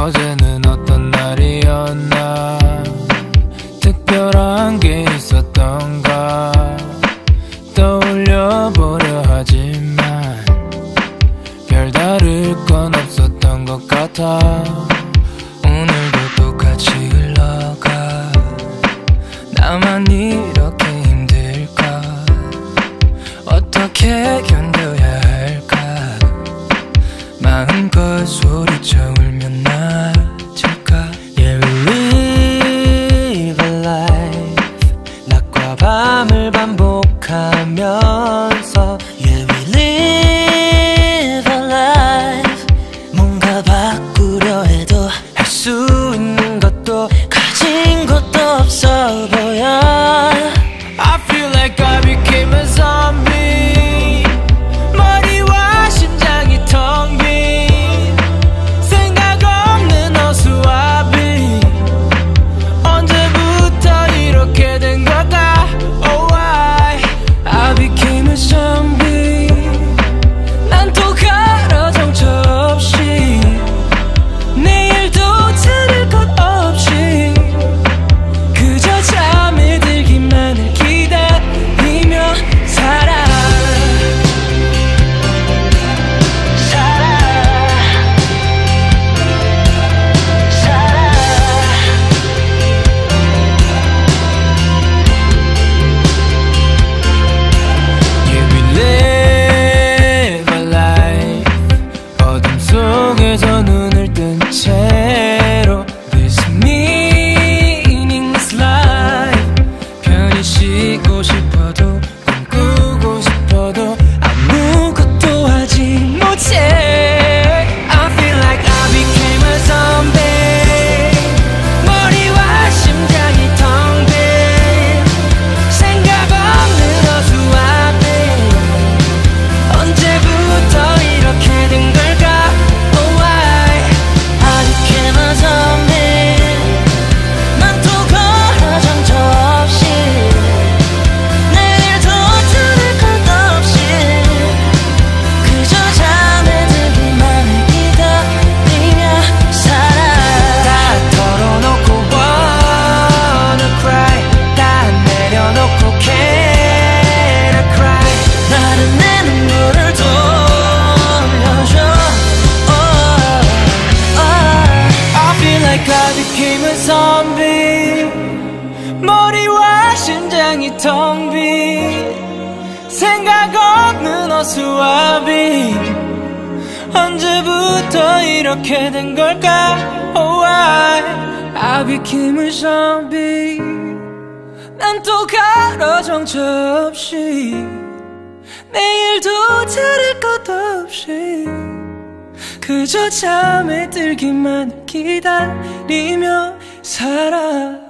어제는 어떤 날이었나? 특별한 게 있었던가? 떠올려보려 하지만 별다를 건 없었던 것 같아. 오늘도 똑같이 흘러가. 나만 이렇게 힘들까? 어떻게 견뎌야 할까? 마음껏 소리쳐 반복하면 속에서 눈을 뜬채 텅 빈 생각 없는 어수아비. 언제부터 이렇게 된 걸까? Oh I I became a zombie 난 또 가로 정처 없이 내일도 들을 것도 없이 그저 잠에 들기만 기다리며 살아